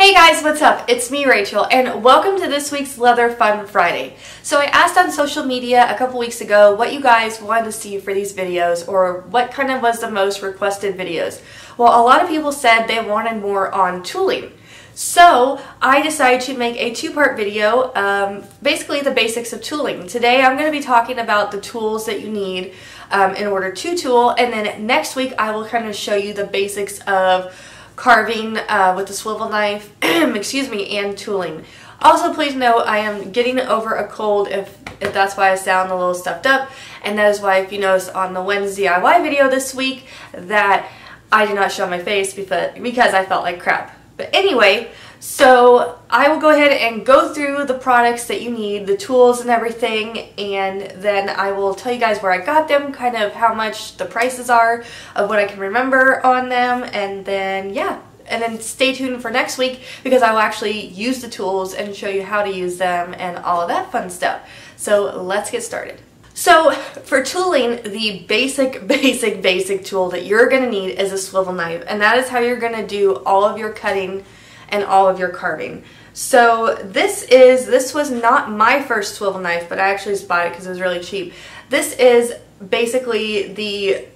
Hey guys, what's up? It's me, Rachel, and welcome to this week's Leather Fun Friday. So I asked on social media a couple weeks ago what you guys wanted to see for these videos or what kind of was the most requested videos. Well, a lot of people said they wanted more on tooling. So I decided to make a two-part video, um, basically the basics of tooling. Today I'm going to be talking about the tools that you need um, in order to tool, and then next week I will kind of show you the basics of carving uh, with a swivel knife, excuse me, and tooling. Also, please note I am getting over a cold if, if that's why I sound a little stuffed up. And that is why if you notice on the Wednesday DIY video this week that I did not show my face because, because I felt like crap. But anyway, so I will go ahead and go through the products that you need, the tools and everything, and then I will tell you guys where I got them, kind of how much the prices are of what I can remember on them, and then yeah. And then stay tuned for next week because I will actually use the tools and show you how to use them and all of that fun stuff. So let's get started. So for tooling, the basic, basic, basic tool that you're going to need is a swivel knife. And that is how you're going to do all of your cutting and all of your carving. So this is, this was not my first swivel knife, but I actually just bought it because it was really cheap. This is basically the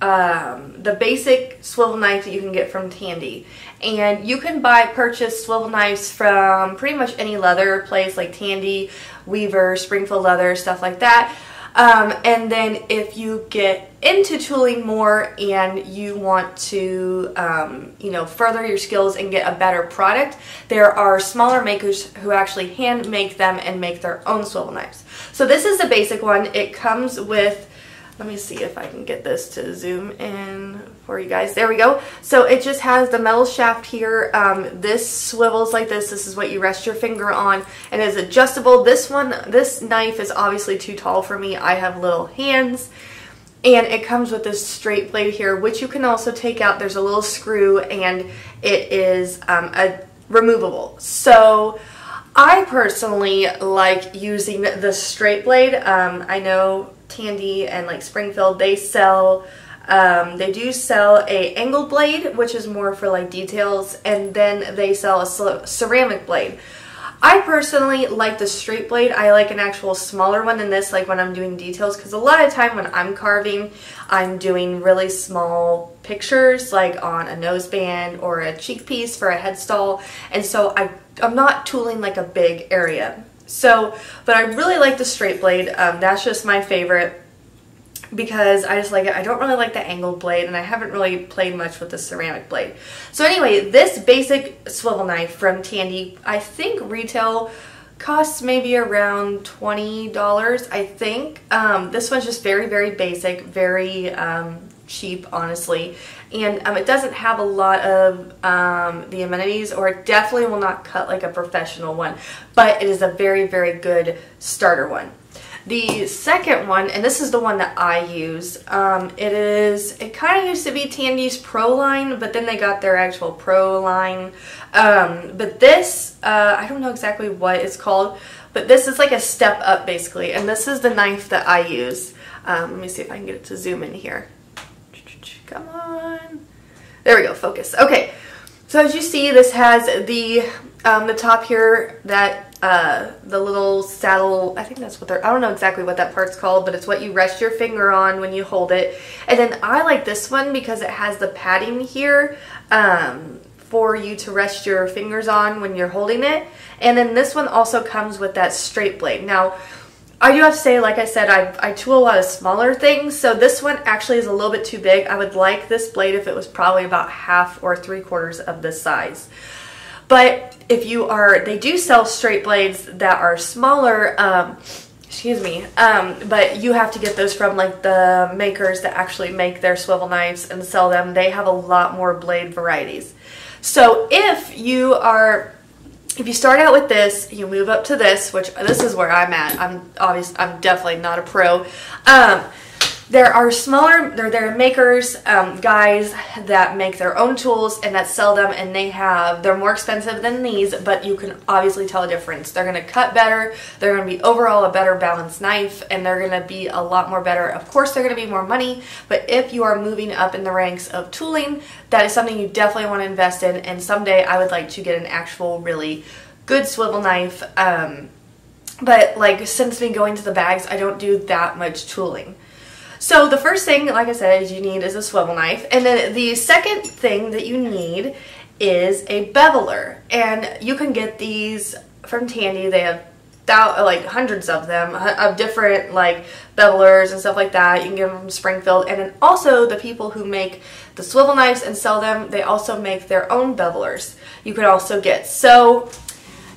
um, the basic swivel knife that you can get from Tandy. And you can buy, purchase swivel knives from pretty much any leather place like Tandy, Weaver, Springfield Leather, stuff like that. Um, and then if you get into tooling more and you want to, um, you know, further your skills and get a better product, there are smaller makers who actually hand make them and make their own swivel knives. So this is the basic one. It comes with let me see if I can get this to zoom in for you guys. There we go. So it just has the metal shaft here. Um, this swivels like this. This is what you rest your finger on and is adjustable. This one, this knife is obviously too tall for me. I have little hands and it comes with this straight blade here which you can also take out. There's a little screw and it is um, a removable. So I personally like using the straight blade. Um, I know Tandy and like Springfield, they sell, um, they do sell a angled blade, which is more for like details, and then they sell a ceramic blade. I personally like the straight blade. I like an actual smaller one than this, like when I'm doing details, because a lot of time when I'm carving, I'm doing really small pictures, like on a noseband or a cheek piece for a headstall, and so I, I'm not tooling like a big area. So, but I really like the straight blade. Um, that's just my favorite because I just like it. I don't really like the angled blade and I haven't really played much with the ceramic blade. So anyway, this basic swivel knife from Tandy, I think retail costs maybe around $20, I think. Um, this one's just very, very basic, very um, cheap, honestly. And um, it doesn't have a lot of um, the amenities, or it definitely will not cut like a professional one, but it is a very, very good starter one. The second one, and this is the one that I use, um, it is, it kind of used to be Tandy's Pro line, but then they got their actual Pro line. Um, but this, uh, I don't know exactly what it's called, but this is like a step up basically, and this is the knife that I use. Um, let me see if I can get it to zoom in here. Come on. There we go, focus. Okay, so as you see, this has the um, the top here that uh, the little saddle, I think that's what they're, I don't know exactly what that part's called, but it's what you rest your finger on when you hold it. And then I like this one because it has the padding here um, for you to rest your fingers on when you're holding it. And then this one also comes with that straight blade. Now, I do have to say, like I said, I, I tool a lot of smaller things, so this one actually is a little bit too big. I would like this blade if it was probably about half or three quarters of this size. But if you are, they do sell straight blades that are smaller, um, excuse me, um, but you have to get those from like the makers that actually make their swivel knives and sell them. They have a lot more blade varieties. So if you are if you start out with this, you move up to this, which this is where I'm at. I'm obviously, I'm definitely not a pro. Um, there are smaller, there, there are makers, um, guys that make their own tools and that sell them and they have, they're more expensive than these, but you can obviously tell a difference. They're to cut better, they're to be overall a better balanced knife, and they're to be a lot more better. Of course, they're to be more money, but if you are moving up in the ranks of tooling, that is something you definitely want to invest in, and someday I would like to get an actual really good swivel knife. Um, but like since me going to the bags, I don't do that much tooling. So the first thing, like I said, you need is a swivel knife. And then the second thing that you need is a beveler. And you can get these from Tandy. They have like hundreds of them uh, of different like bevelers and stuff like that. You can get them from Springfield. And then also the people who make the swivel knives and sell them, they also make their own bevelers. You could also get. So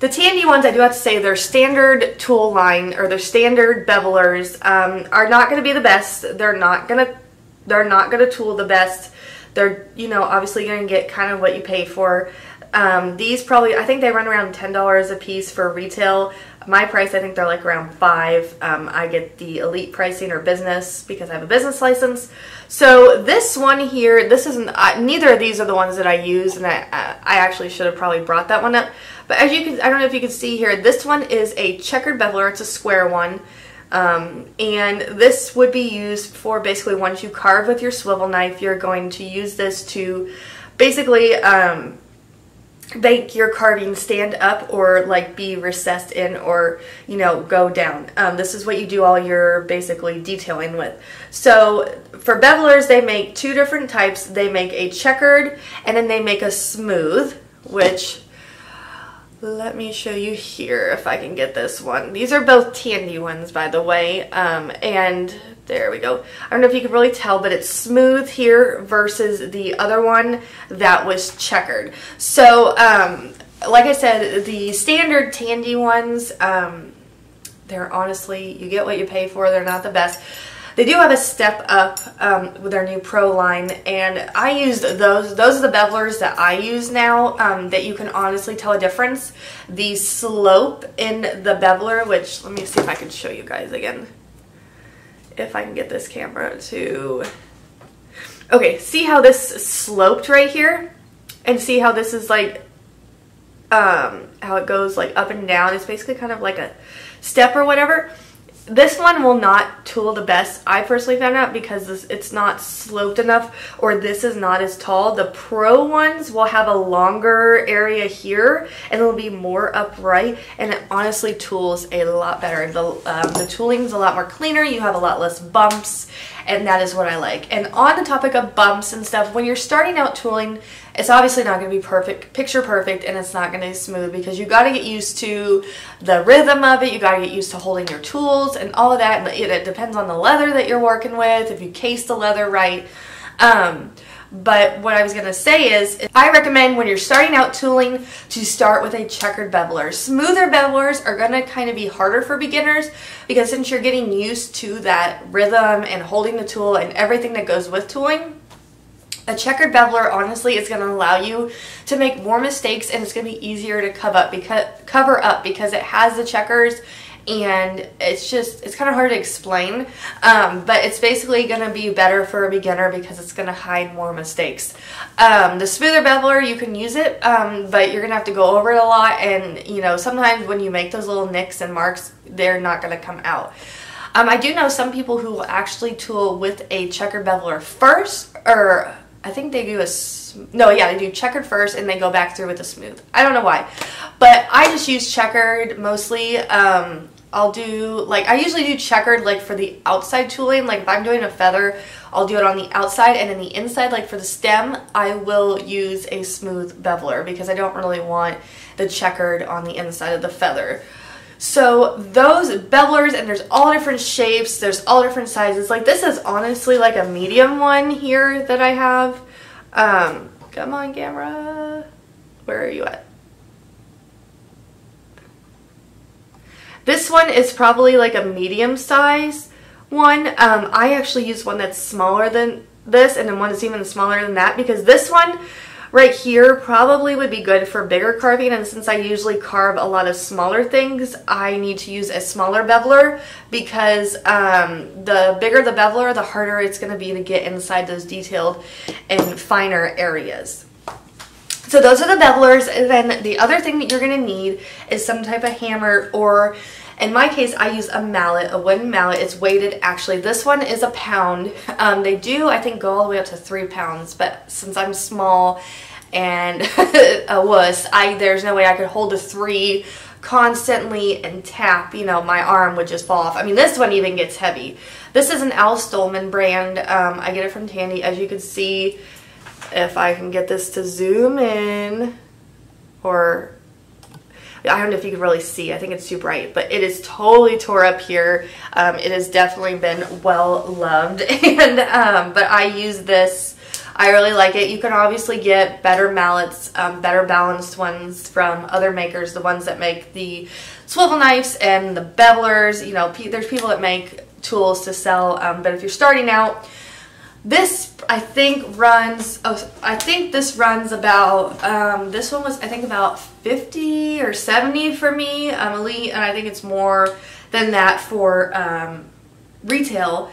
the Tandy ones, I do have to say, their standard tool line or their standard bevelers um, are not going to be the best. They're not going to they're not going to tool the best. They're you know obviously going to get kind of what you pay for. Um, these probably I think they run around ten dollars a piece for retail. My price I think they're like around five. Um, I get the elite pricing or business because I have a business license. So this one here, this isn't, uh, neither of these are the ones that I use and I, uh, I actually should have probably brought that one up. But as you can, I don't know if you can see here, this one is a checkered beveler. It's a square one. Um, and this would be used for basically once you carve with your swivel knife, you're going to use this to basically um, make your carving stand up or like be recessed in or you know go down. Um, this is what you do all your basically detailing with. So for bevelers they make two different types. They make a checkered and then they make a smooth which let me show you here if I can get this one these are both Tandy ones by the way um, and there we go. I don't know if you can really tell, but it's smooth here versus the other one that was checkered. So, um, like I said, the standard Tandy ones, um, they're honestly, you get what you pay for. They're not the best. They do have a step up um, with their new Pro line, and I used those. Those are the bevelers that I use now um, that you can honestly tell a difference. The slope in the beveler, which let me see if I can show you guys again if I can get this camera to... Okay, see how this sloped right here? And see how this is like, um, how it goes like up and down. It's basically kind of like a step or whatever. This one will not tool the best, I personally found out, because this, it's not sloped enough or this is not as tall. The Pro ones will have a longer area here and it'll be more upright and it honestly tools a lot better. The, um, the tooling is a lot more cleaner, you have a lot less bumps and that is what I like. And on the topic of bumps and stuff, when you're starting out tooling, it's obviously not going to be perfect, picture perfect, and it's not going to be smooth because you got to get used to the rhythm of it. You got to get used to holding your tools and all of that. It, it depends on the leather that you're working with, if you case the leather right. Um, but what I was going to say is, I recommend when you're starting out tooling to start with a checkered beveler. Smoother bevelers are going to kind of be harder for beginners because since you're getting used to that rhythm and holding the tool and everything that goes with tooling, a checkered beveler honestly is going to allow you to make more mistakes and it's going to be easier to cover up because cover up because it has the checkers and it's just it's kind of hard to explain um, but it's basically going to be better for a beginner because it's going to hide more mistakes. Um, the smoother beveler you can use it um, but you're gonna have to go over it a lot and you know sometimes when you make those little nicks and marks they're not going to come out. Um, I do know some people who will actually tool with a checkered beveler first or I think they do a no yeah they do checkered first and they go back through with a smooth. I don't know why but I just use checkered mostly um, I'll do like I usually do checkered like for the outside tooling like if I'm doing a feather I'll do it on the outside and then the inside like for the stem I will use a smooth beveler because I don't really want the checkered on the inside of the feather so those bevelers, and there's all different shapes, there's all different sizes. Like this is honestly like a medium one here that I have. Um, come on camera, where are you at? This one is probably like a medium size one. Um, I actually use one that's smaller than this and then one that's even smaller than that because this one right here probably would be good for bigger carving and since I usually carve a lot of smaller things I need to use a smaller beveler because um, the bigger the beveler the harder it's going to be to get inside those detailed and finer areas. So those are the bevelers and then the other thing that you're going to need is some type of hammer or in my case, I use a mallet, a wooden mallet. It's weighted, actually. This one is a pound. Um, they do, I think, go all the way up to three pounds, but since I'm small and a wuss, I, there's no way I could hold a three constantly and tap, you know, my arm would just fall off. I mean, this one even gets heavy. This is an Al Stohlman brand. Um, I get it from Tandy. As you can see, if I can get this to zoom in, or I don't know if you can really see. I think it's too bright, but it is totally tore up here. Um, it has definitely been well loved, and um, but I use this. I really like it. You can obviously get better mallets, um, better balanced ones from other makers, the ones that make the swivel knives and the bevelers. You know, there's people that make tools to sell, um, but if you're starting out, this I think runs, oh, I think this runs about, um, this one was I think about 50 or 70 for me, um, Elite, and I think it's more than that for um, retail.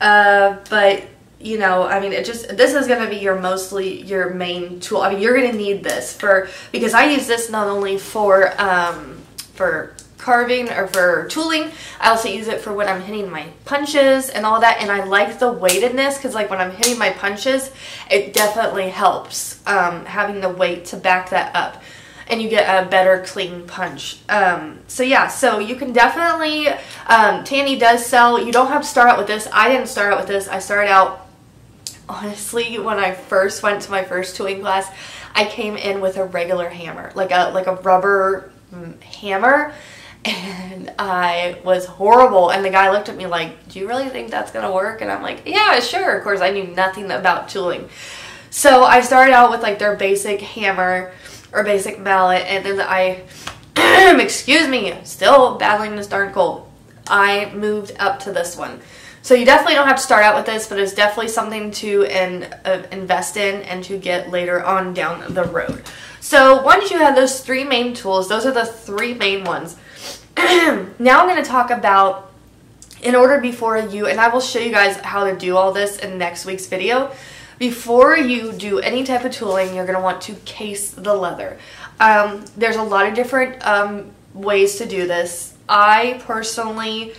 Uh, but you know, I mean, it just, this is going to be your mostly your main tool. I mean, you're going to need this for, because I use this not only for, um, for carving or for tooling. I also use it for when I'm hitting my punches and all that. And I like the weightedness because like when I'm hitting my punches, it definitely helps um, having the weight to back that up and you get a better clean punch. Um, so yeah, so you can definitely, um, Tandy does sell, you don't have to start out with this. I didn't start out with this. I started out, honestly, when I first went to my first tooling class, I came in with a regular hammer, like a, like a rubber mm, hammer and I was horrible. And the guy looked at me like, do you really think that's to work? And I'm like, yeah, sure. Of course, I knew nothing about tooling. So I started out with like their basic hammer or basic mallet. And then I, excuse me, still battling this darn cold. I moved up to this one. So you definitely don't have to start out with this, but it's definitely something to in, uh, invest in and to get later on down the road. So once you have those three main tools, those are the three main ones. now I'm going to talk about in order before you, and I will show you guys how to do all this in next week's video. Before you do any type of tooling, you're going to want to case the leather. Um, there's a lot of different um, ways to do this. I personally,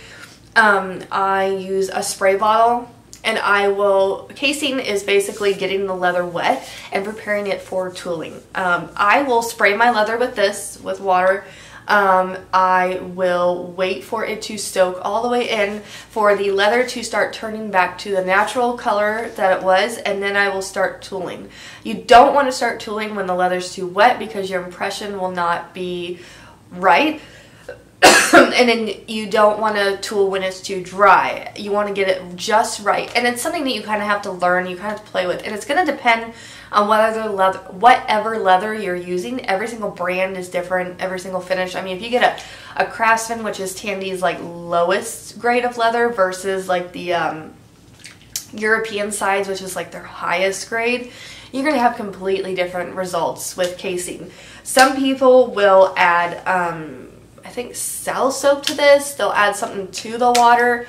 um, I use a spray bottle and I will, casing is basically getting the leather wet and preparing it for tooling. Um, I will spray my leather with this, with water, um, I will wait for it to soak all the way in for the leather to start turning back to the natural color that it was and then I will start tooling. You don't want to start tooling when the leather's too wet because your impression will not be right. and then you don't want to tool when it's too dry. You want to get it just right. And it's something that you kind of have to learn, you kind of have to play with. And it's going to depend on whether leather, whatever leather you're using. Every single brand is different, every single finish. I mean, if you get a, a Craftsman, which is Tandy's like lowest grade of leather versus like the um, European sides, which is like their highest grade, you're going to have completely different results with casing. Some people will add, um, I think, cell soap to this. They'll add something to the water.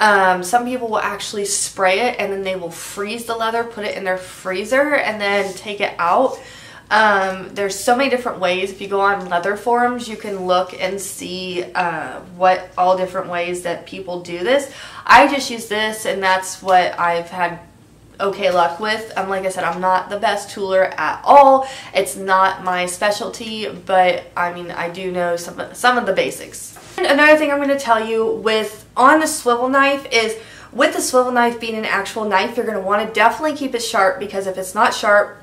Um, some people will actually spray it and then they will freeze the leather, put it in their freezer, and then take it out. Um, there's so many different ways. If you go on leather forums, you can look and see uh, what all different ways that people do this. I just use this, and that's what I've had okay luck with. Um, like I said, I'm not the best tooler at all. It's not my specialty, but I mean, I do know some, some of the basics. And another thing I'm going to tell you with on the swivel knife is with the swivel knife being an actual knife, you're going to want to definitely keep it sharp because if it's not sharp,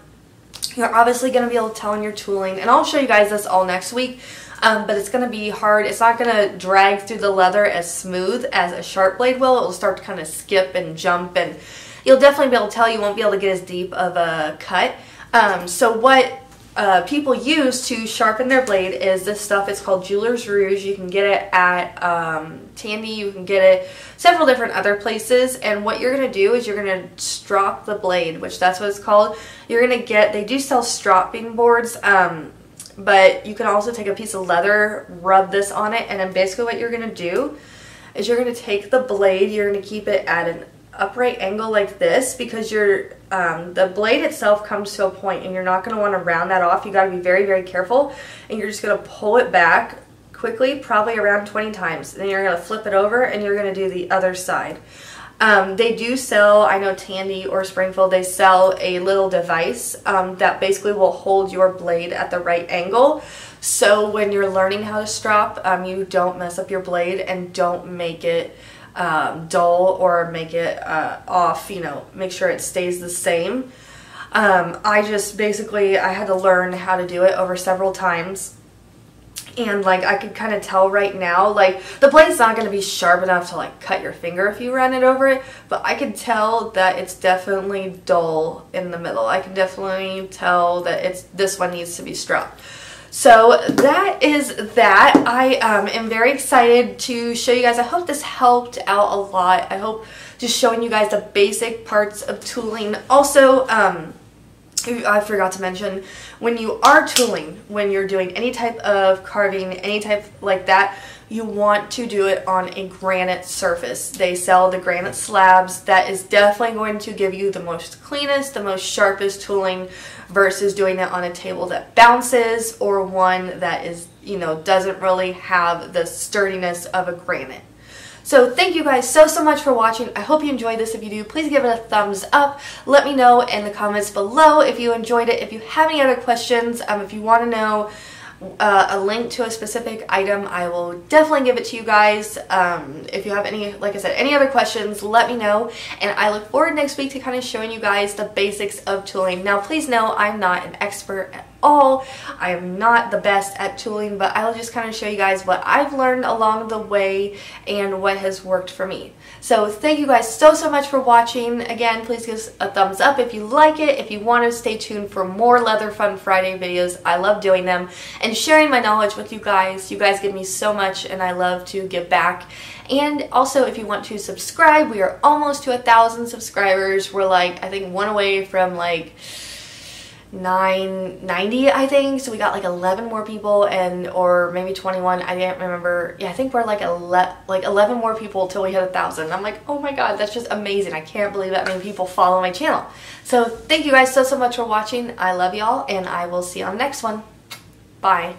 you're obviously going to be able to tell in your tooling. And I'll show you guys this all next week. Um, but it's going to be hard. It's not going to drag through the leather as smooth as a sharp blade will. It will start to kind of skip and jump and you'll definitely be able to tell you won't be able to get as deep of a cut. Um, so what uh, people use to sharpen their blade is this stuff. It's called Jeweler's Rouge. You can get it at um, Tandy. You can get it several different other places. And what you're going to do is you're going to strop the blade, which that's what it's called. You're going to get, they do sell stropping boards, um, but you can also take a piece of leather, rub this on it, and then basically what you're going to do is you're going to take the blade, you're going to keep it at an upright angle like this because your um, the blade itself comes to a point and you're not going to want to round that off. You got to be very, very careful and you're just going to pull it back quickly, probably around 20 times. Then you're going to flip it over and you're going to do the other side. Um, they do sell, I know Tandy or Springfield, they sell a little device um, that basically will hold your blade at the right angle. So when you're learning how to strop, um, you don't mess up your blade and don't make it um, dull or make it uh, off, you know, make sure it stays the same. Um, I just basically, I had to learn how to do it over several times. And like I could kind of tell right now, like the blade's not going to be sharp enough to like cut your finger if you run it over it, but I could tell that it's definitely dull in the middle. I can definitely tell that it's this one needs to be stropped. So that is that. I um, am very excited to show you guys. I hope this helped out a lot. I hope just showing you guys the basic parts of tooling. Also, um, I forgot to mention, when you are tooling, when you're doing any type of carving, any type like that, you want to do it on a granite surface. They sell the granite slabs. That is definitely going to give you the most cleanest, the most sharpest tooling versus doing it on a table that bounces or one that is, you know, doesn't really have the sturdiness of a granite. So thank you guys so, so much for watching. I hope you enjoyed this. If you do, please give it a thumbs up. Let me know in the comments below if you enjoyed it. If you have any other questions, um, if you want to know uh, a link to a specific item, I will definitely give it to you guys. Um, if you have any, like I said, any other questions, let me know. And I look forward next week to kind of showing you guys the basics of tooling. Now, please know I'm not an expert all. I am not the best at tooling, but I'll just kind of show you guys what I've learned along the way and what has worked for me. So thank you guys so, so much for watching. Again, please give us a thumbs up if you like it. If you want to stay tuned for more Leather Fun Friday videos, I love doing them and sharing my knowledge with you guys. You guys give me so much and I love to give back. And also, if you want to subscribe, we are almost to a thousand subscribers. We're like, I think one away from like 990 I think. So we got like 11 more people and or maybe 21 I didn't remember. Yeah I think we're like 11 like 11 more people till we hit a thousand. I'm like oh my god that's just amazing. I can't believe that many people follow my channel. So thank you guys so so much for watching. I love y'all and I will see you on the next one. Bye